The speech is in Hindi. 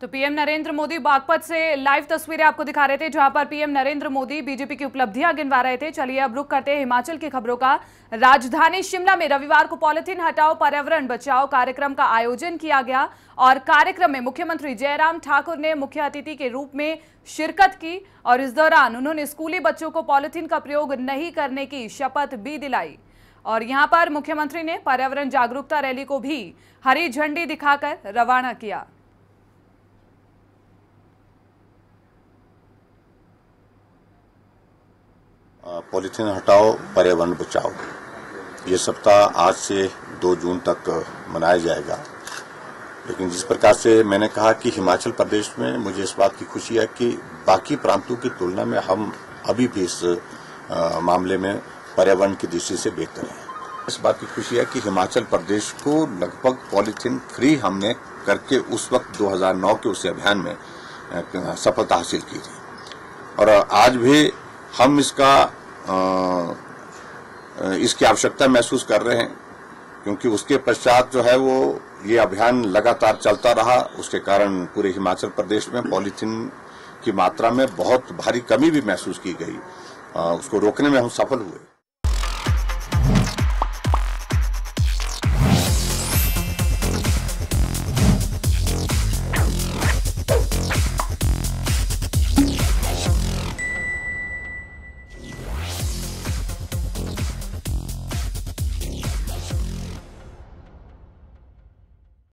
तो पीएम नरेंद्र मोदी बागपत से लाइव तस्वीरें आपको दिखा रहे थे, जहाँ पर पीएम नरेंद्र मोदी बीजेपी की उपलब्धियाँ गिनवा रहे थे। चलिए अब रुक करते हैं हिमाचल की खबरों का। राजधानी शिमला में रविवार को पॉलिथीन हटाओ, पर्यावरण बचाओ कार्यक्रम का आयोजन किया गया और कार्यक्रम में मुख्यमंत्री जयराम ठाकुर ने मुख्य अतिथि के रूप में शिरकत की और इस दौरान उन्होंने स्कूली बच्चों को पॉलिथीन का प्रयोग नहीं करने की शपथ भी दिलाई। और यहाँ पर मुख्यमंत्री ने पर्यावरण जागरूकता रैली को भी हरी झंडी दिखाकर रवाना किया। पॉलीथीन हटाओ, पर्यावरण बचाओ। ये सप्ताह आज से दो जून तक मनाया जाएगा। लेकिन जिस प्रकार से मैंने कहा कि हिमाचल प्रदेश में मुझे इस बात की खुशी है कि बाकी प्रांतों की तुलना में हम अभी भी इस मामले में पर्यावरण की दृष्टि से बेहतर हैं। इस बात की खुशी है कि हिमाचल प्रदेश को लगभग पॉलीथीन फ्री हमने करके उस वक्त 2009 के उस अभियान में सफलता हासिल की थी। और आज भी हम इसका इसकी आवश्यकता महसूस कर रहे हैं, क्योंकि उसके पश्चात जो है वो ये अभियान लगातार चलता रहा। उसके कारण पूरे हिमाचल प्रदेश में पॉलीथीन की मात्रा में बहुत भारी कमी भी महसूस की गई। उसको रोकने में हम सफल हुए।